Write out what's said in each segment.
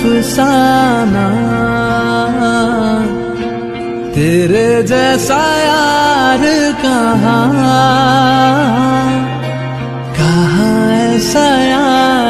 अफसाना तेरे जैसा यार कहा? कहा ऐसा याराना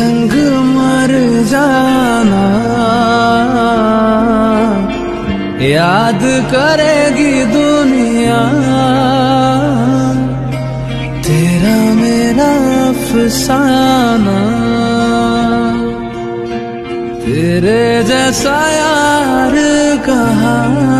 संग मर जाना। याद करेगी दुनिया। तेरा मेरा अफसाना। तेरे जैसा यार कहाँ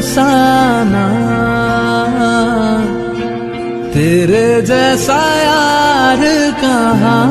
अफसाना तेरे जैसा यार कहाँ?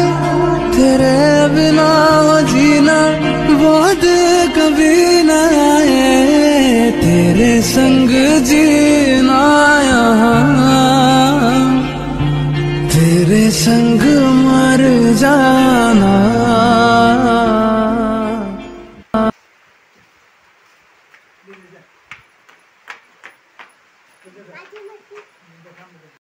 संग जीना यहाँ तेरे संग मर जाना